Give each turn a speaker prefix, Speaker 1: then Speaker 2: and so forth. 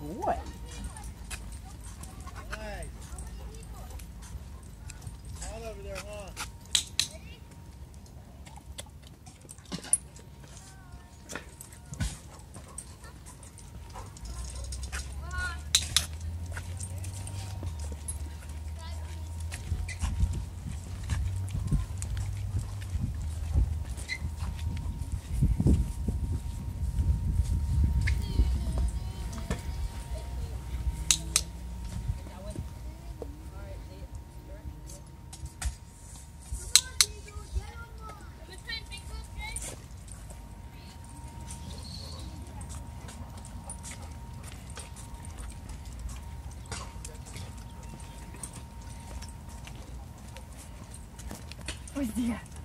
Speaker 1: boy. Over there, huh? Was dir.